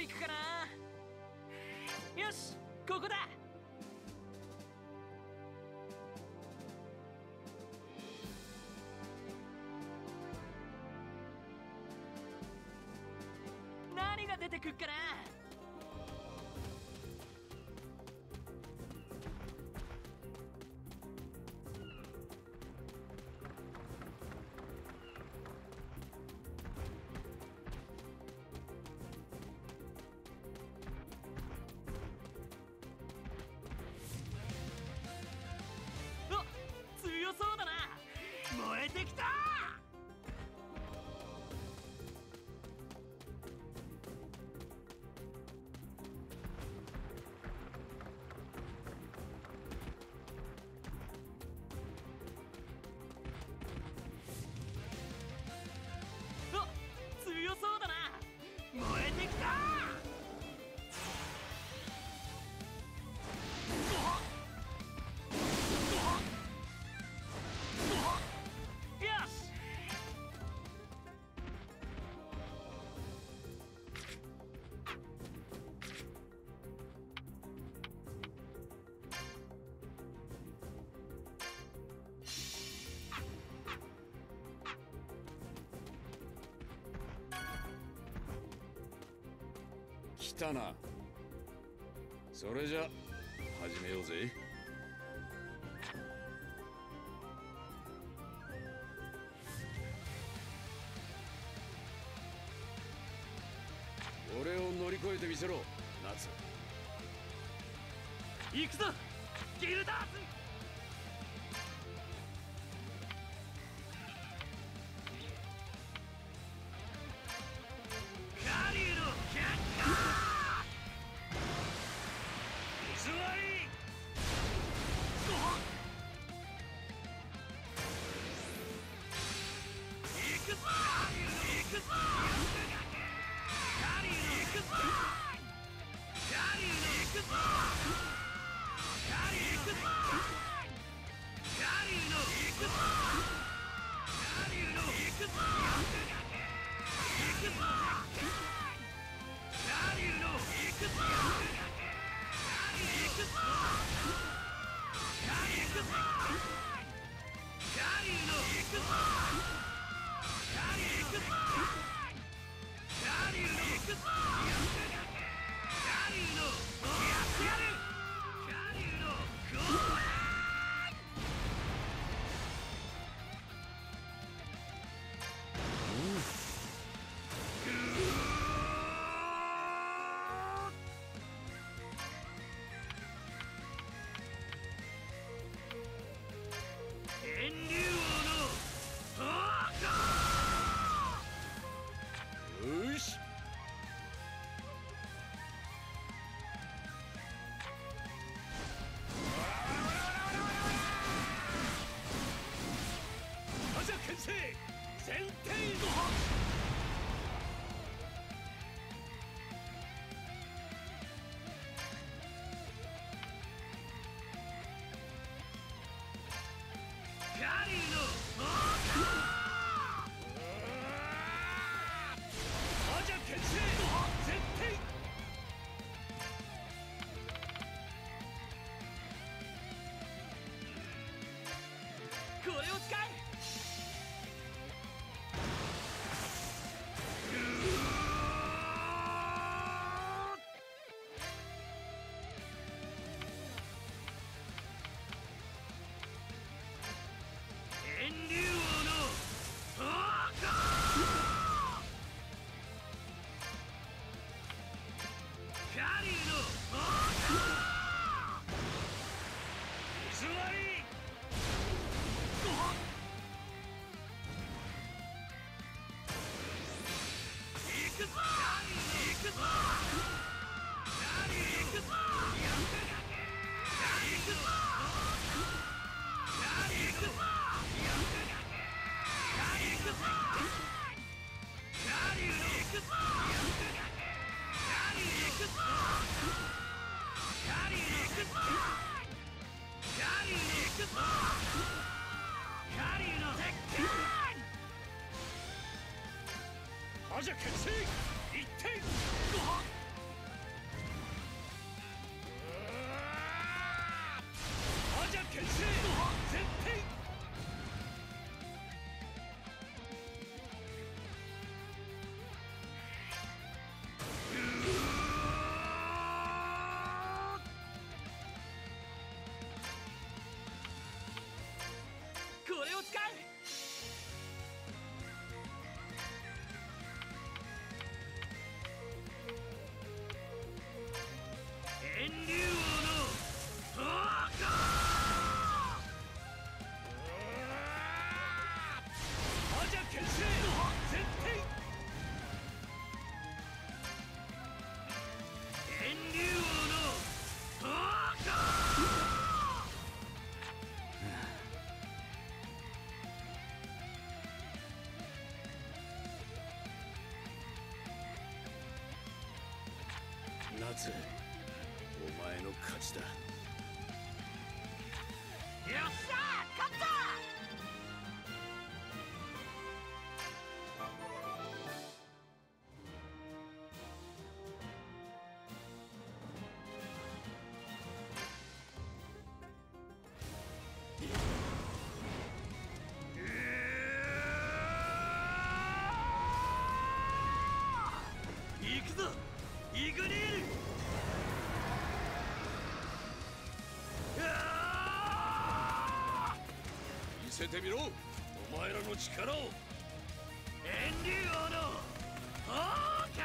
いくかな。よしここだ。何が出てくっかな。来たな。それじゃ始めようぜ。俺を乗り越えてみせろ夏行くぞギルダーズ！せ前転の発 you can see, 夏お前の勝ちだ？イグニール。見せてみろ。お前らの力を。ー遠竜王の。放火。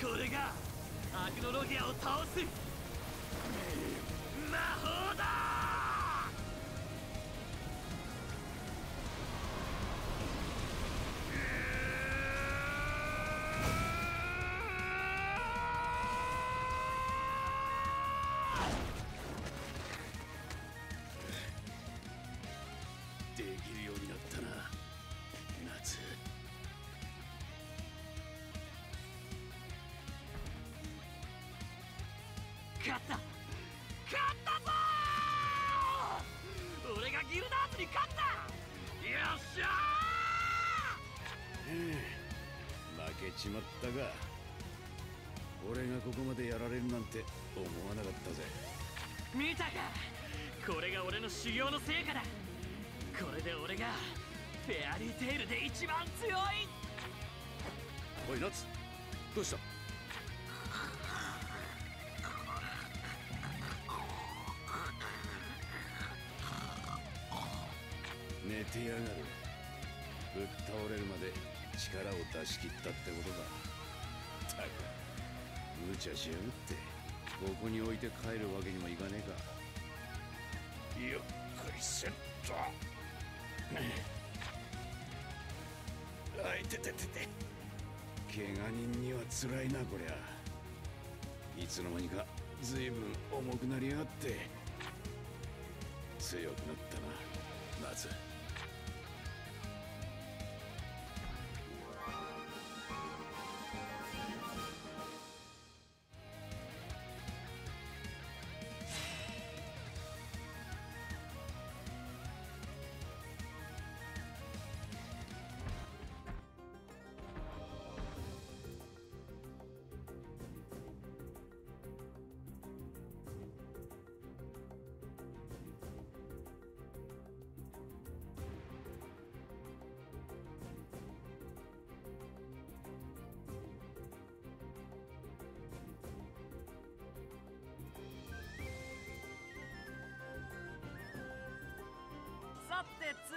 これがアグノロギアを倒す。勝った。勝ったぞー。俺がギルダーズに勝った。よっしゃ負けちまったが俺がここまでやられるなんて思わなかったぜ。ー見たか。これが俺の修行の成果だ。これで俺がフェアリーテールで一番強い。おい夏どうした？出し切ったってことかたく無茶しやがって。ここに置いて帰るわけにもいかねえか。ゆっくりせっとあいてててて。怪我人には辛いなこりゃ。いつの間にか随分重くなりやがって。強くなったな夏。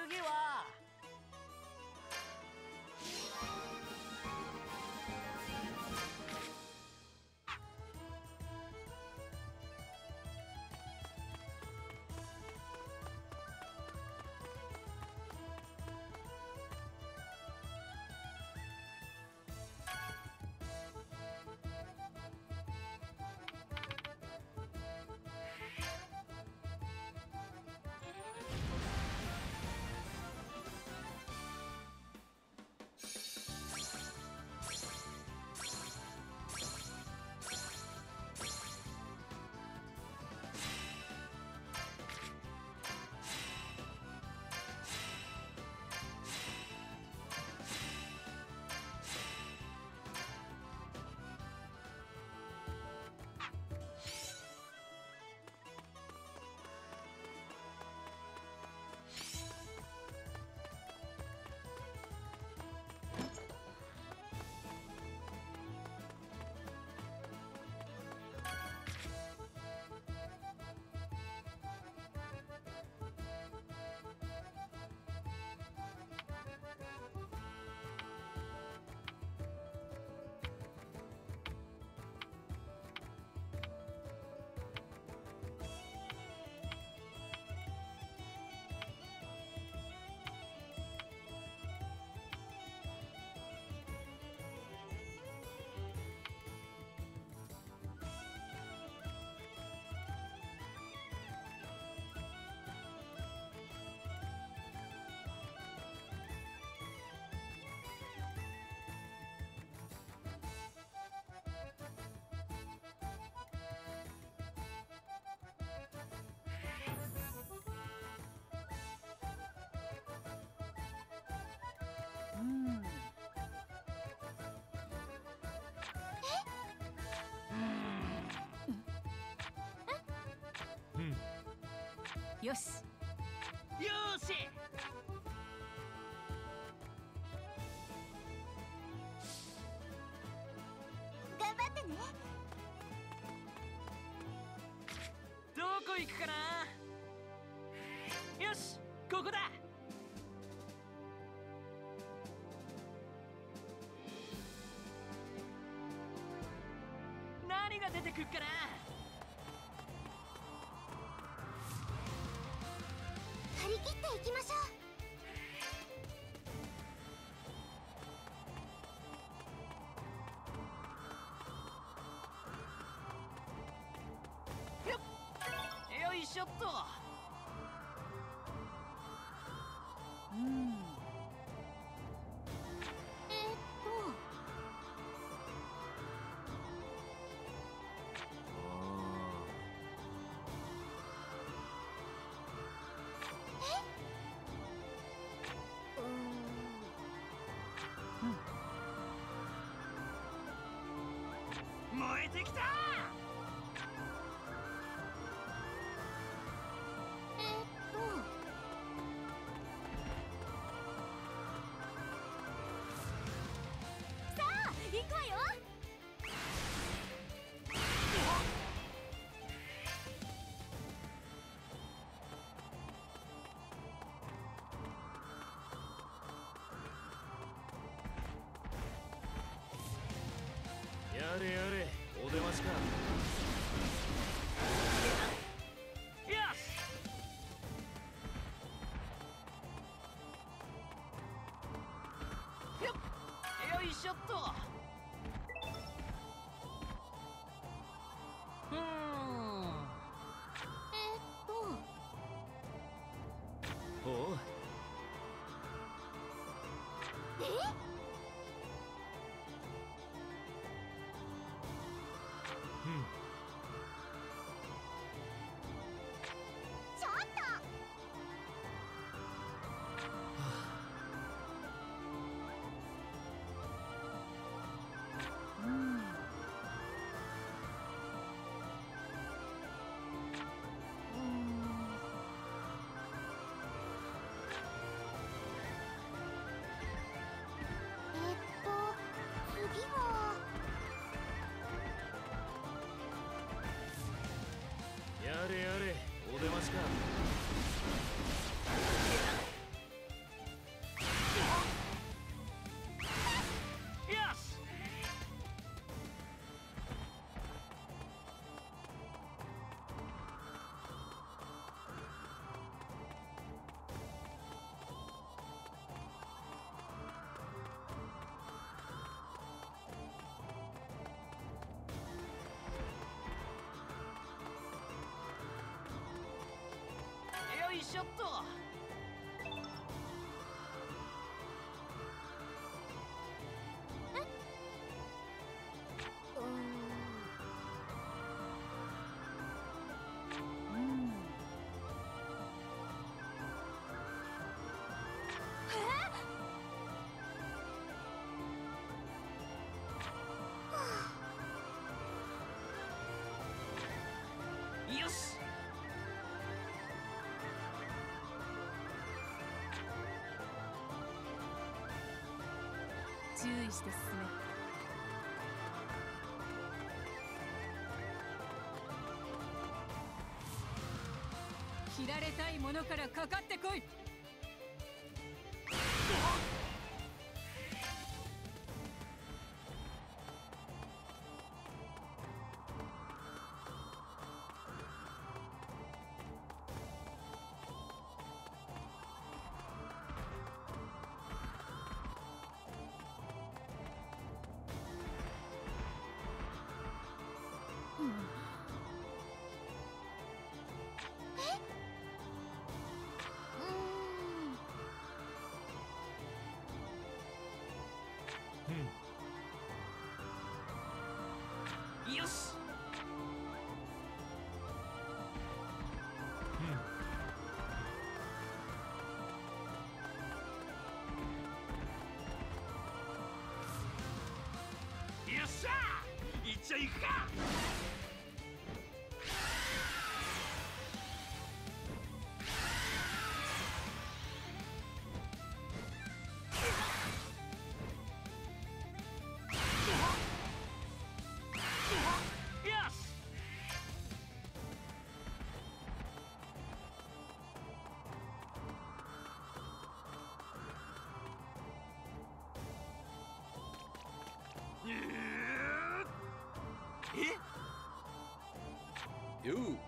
て次よし。よーし。頑張ってね。どこ行くかな？よしここだっていきましょよいしょっと。燃えてきた！えーっと。さあ行くわよ！やれやれお出ましか。よしよっよいしょっと。れやれ。お出ましかいしょっと注意して進め。切られたいものからかかってこい。ちゃいくか！えっよう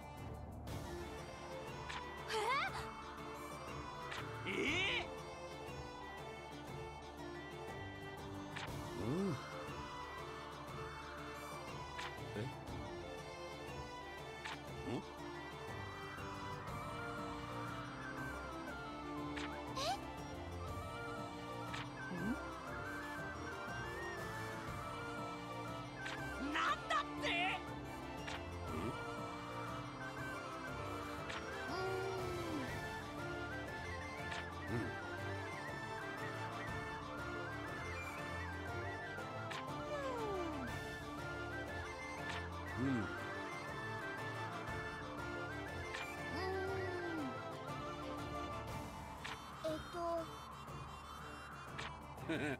Mm. Mm. Breathe.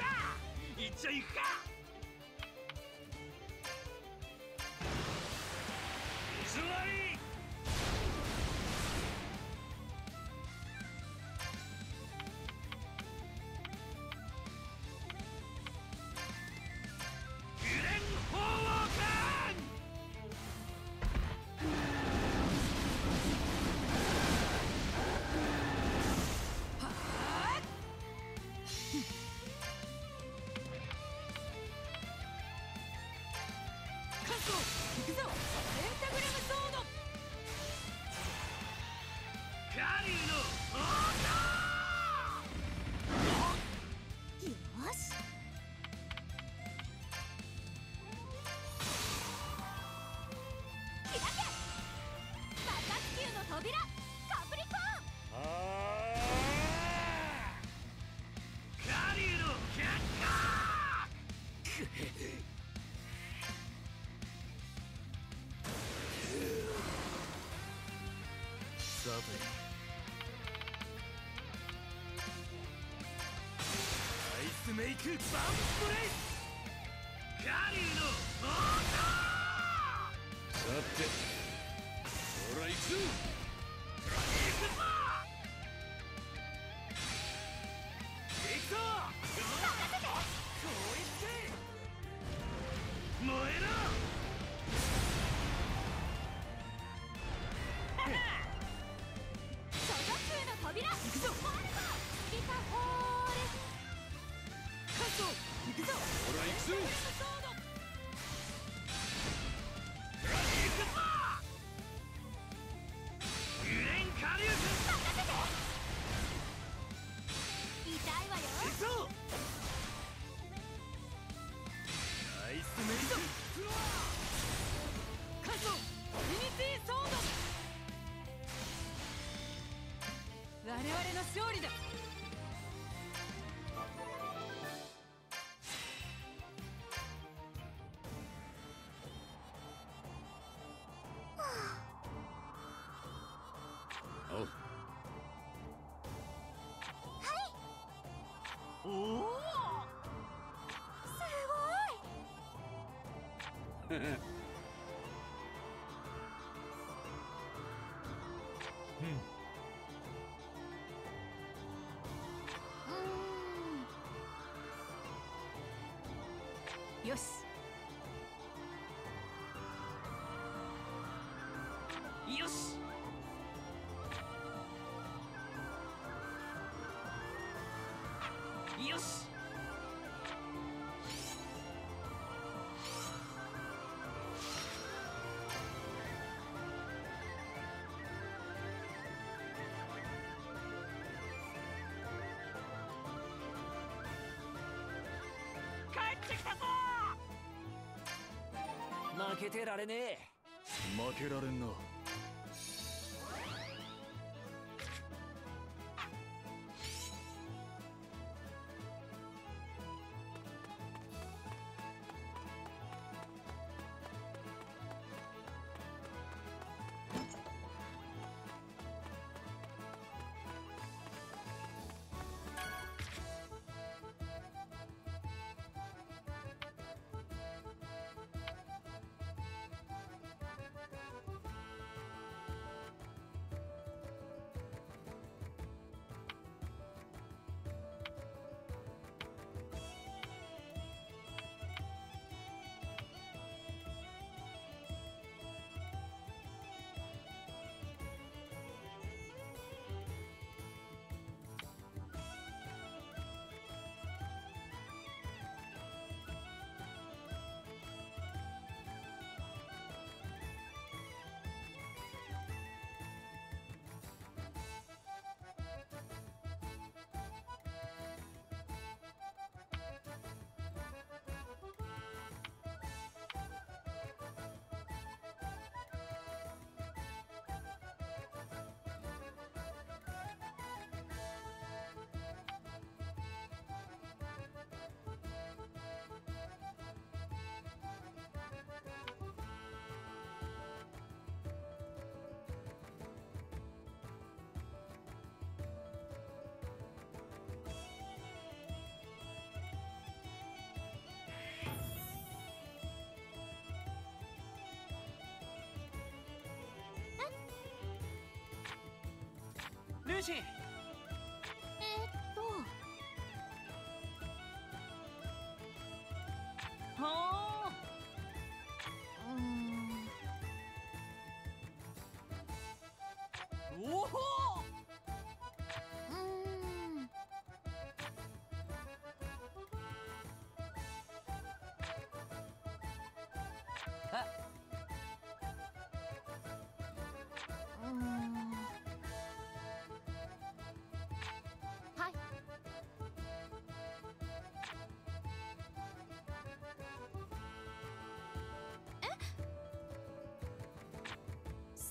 い行っちゃいくか。イスメイクバンイーくぞ。々の勝利だ。すごい。よし。よし。負けてられねえ。負けられんな。ルー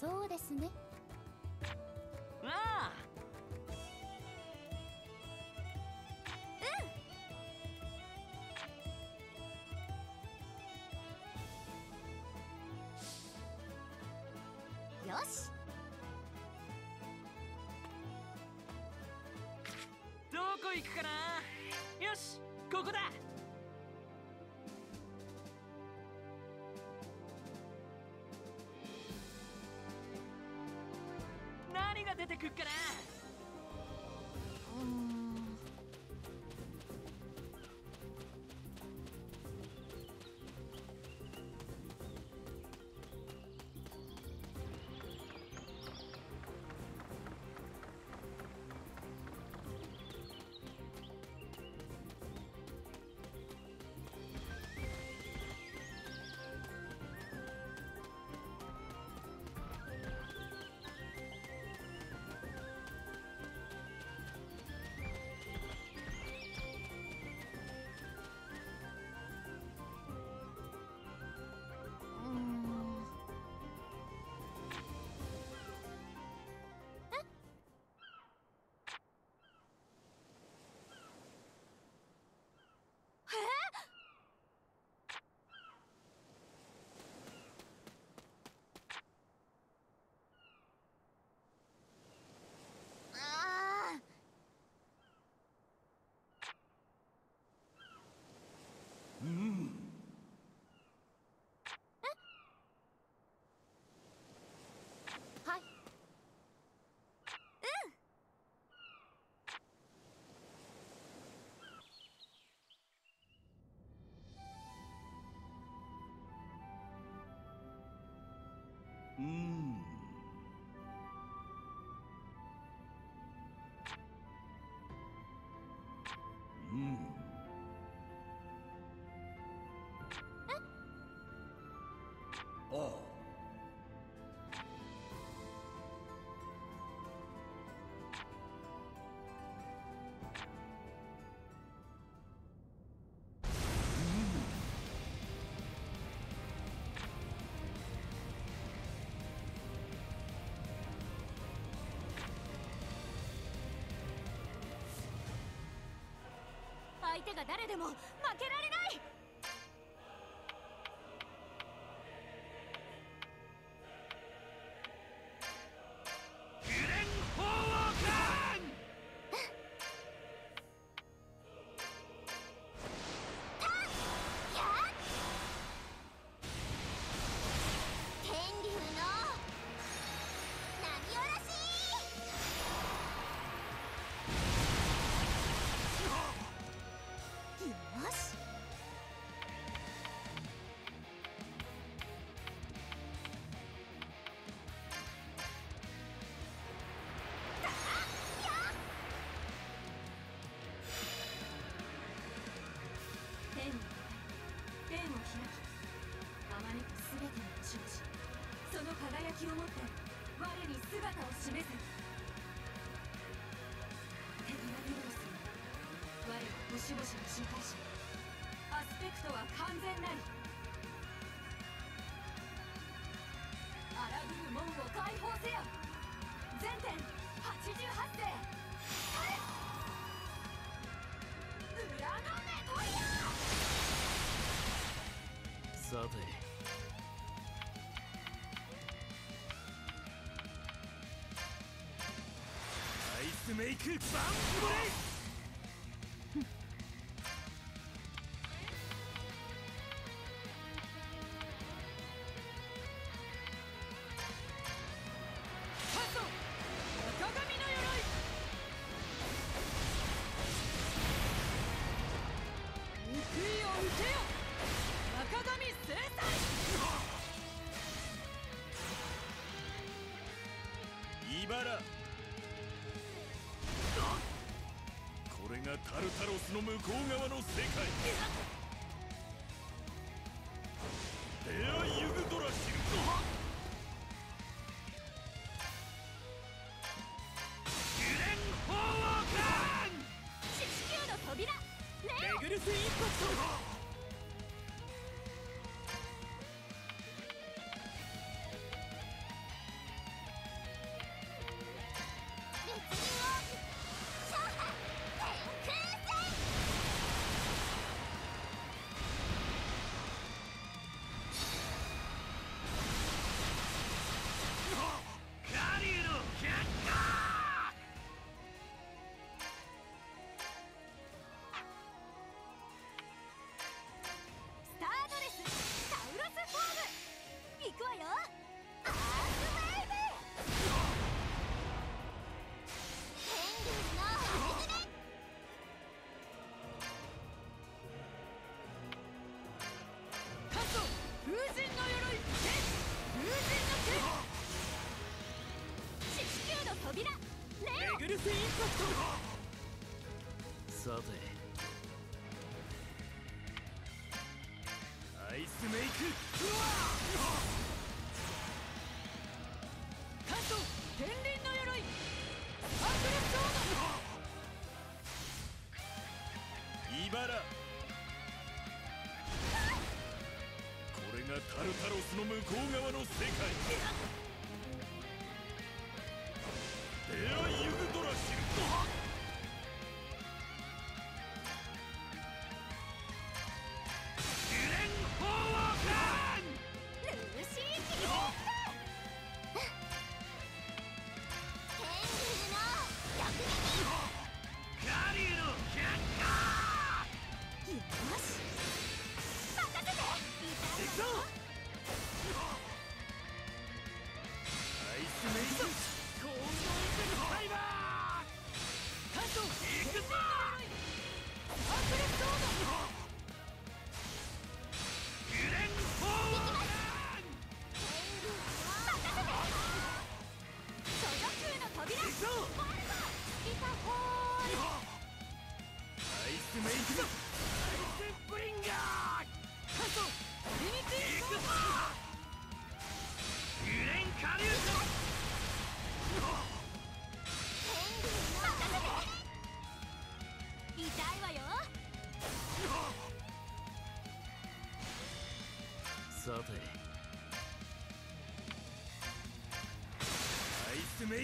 そうですね。ああよし。どこ行くかな？よしここだ。てくっかな相手が誰でも負けられない星々の心配者アスペクトは完全なり荒ぶる門を解放せよ全点88世彼ウラメトリアさて。メイクバンブレイ神の鎧風神の剣地球の扉レオさて向こう側の世界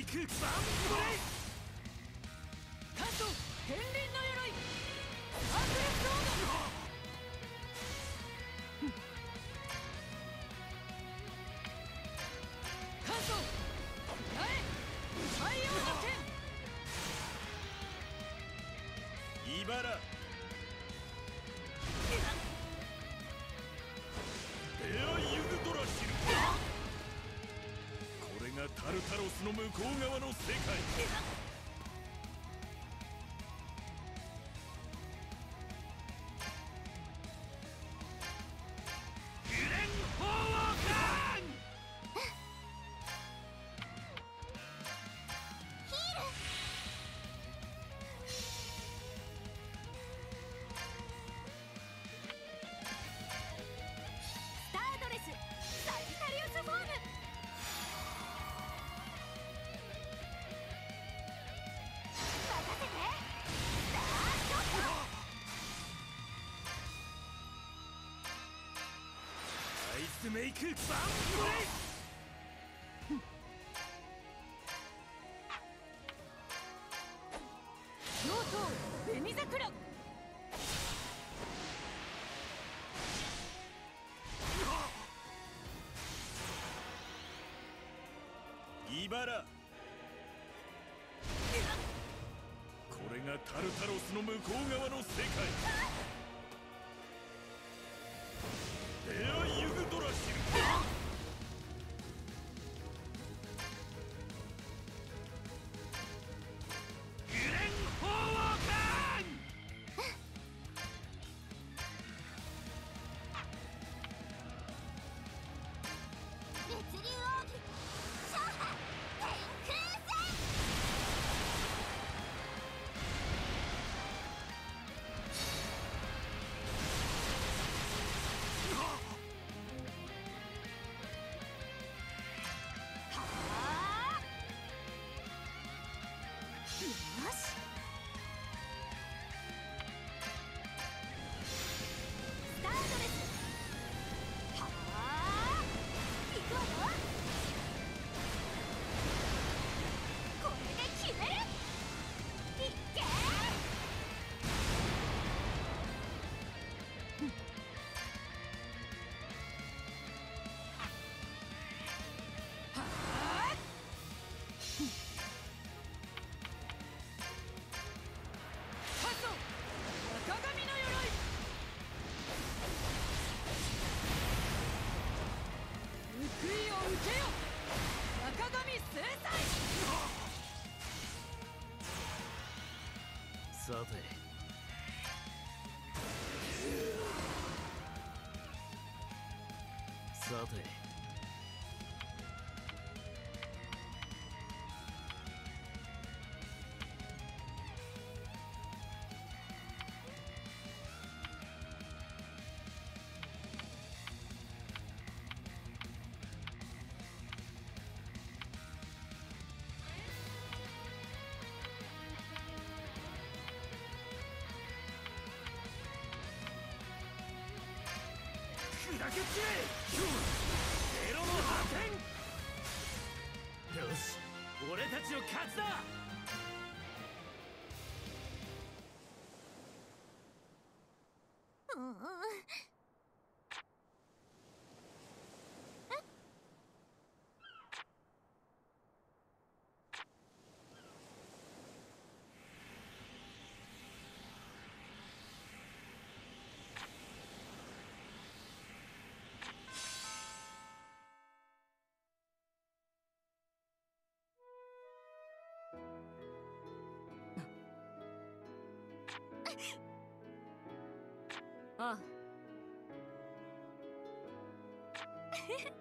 イクバンブレイク。界メイクバンブレイクこれがタルタロスの向こう側の世界け散れゼロの破天よし俺たちの勝ちだ 아.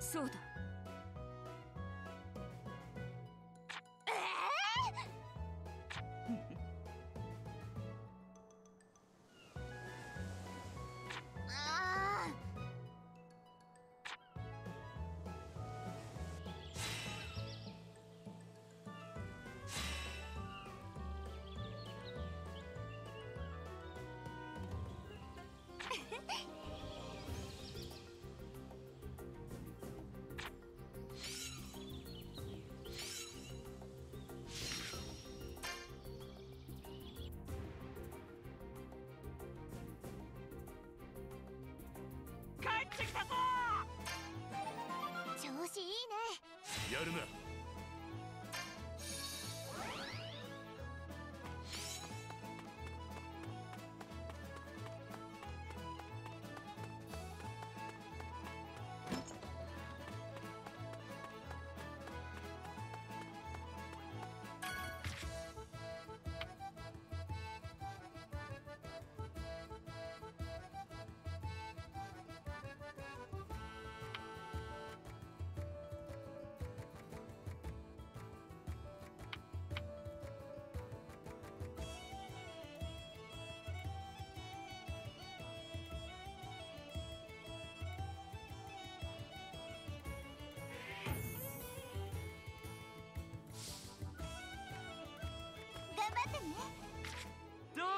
そうだ。帰ってきたぞ調子いいね。やるな。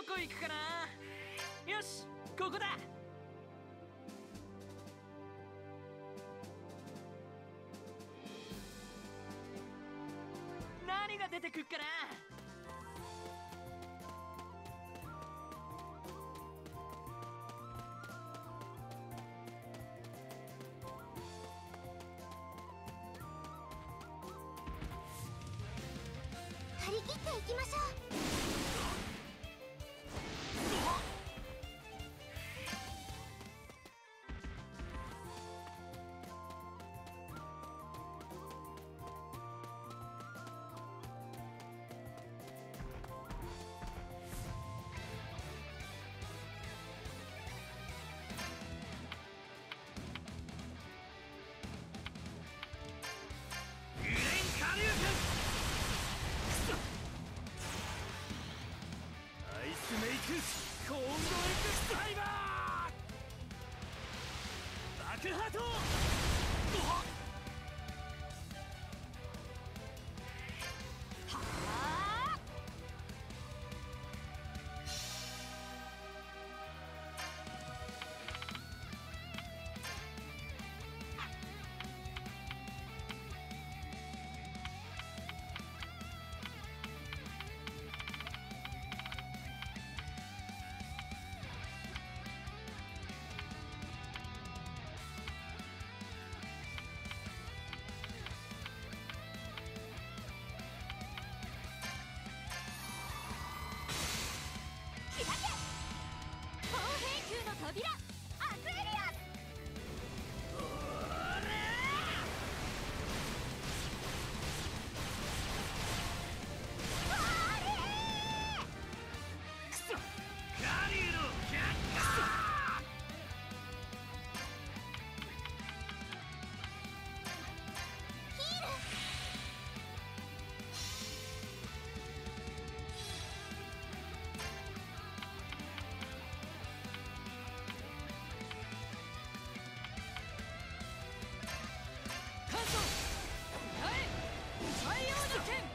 こ行くかな。よしここだ。何が出てくっかな。Again.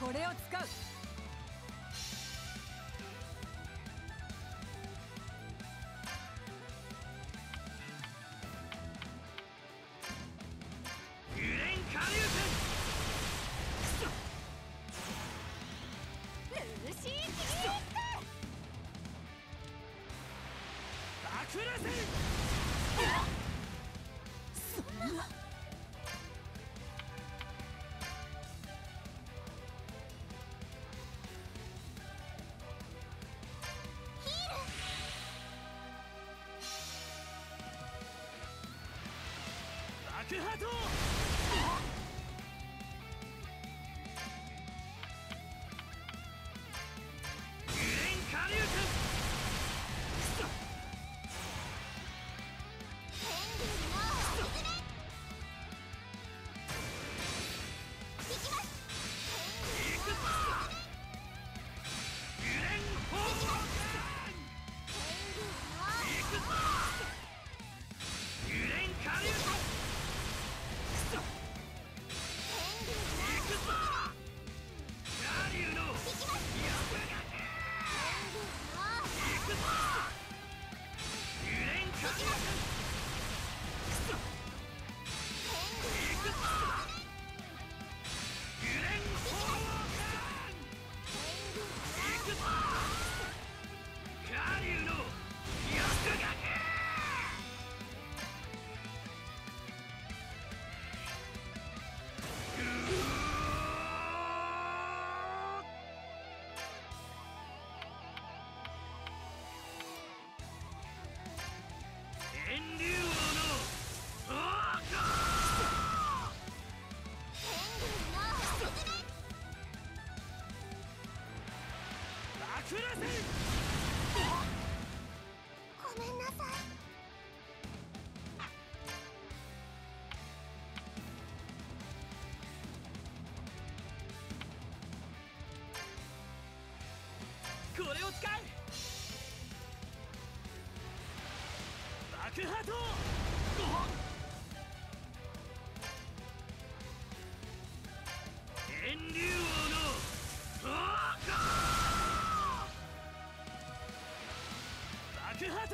これを使う。爆破とこれを使う。爆破と。天竜王のそうか爆破と。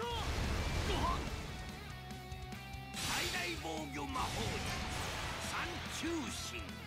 最大防御魔法。三中神。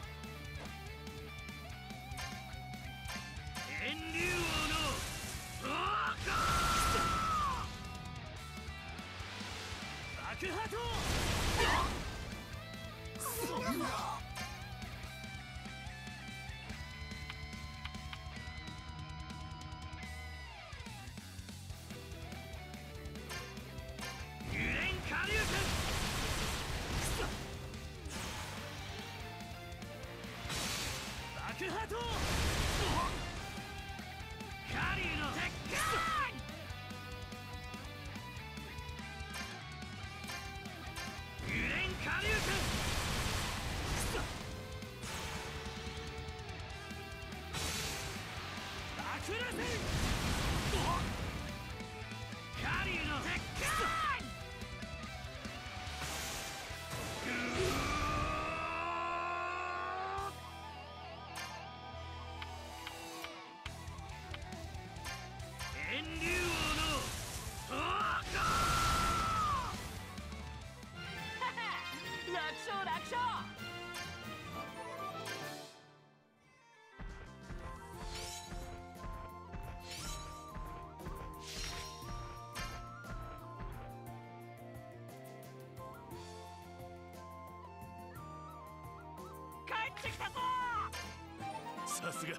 さすが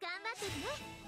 頑張ってるね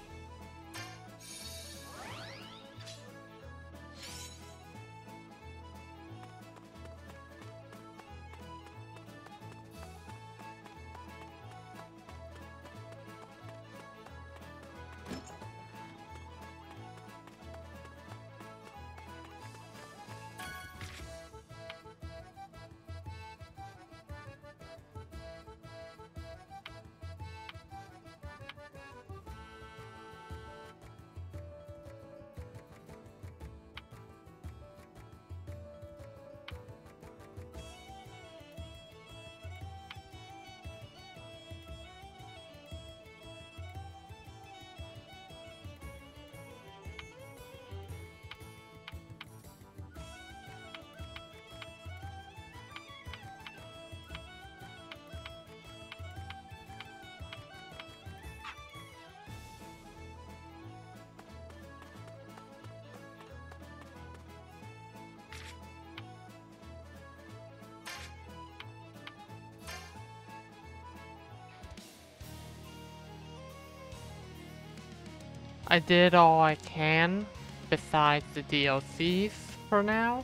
I did all I can besides the DLCs for now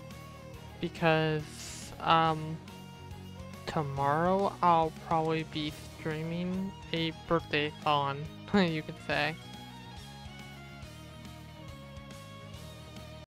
because um tomorrow I'll probably be streaming a birthday thon you could say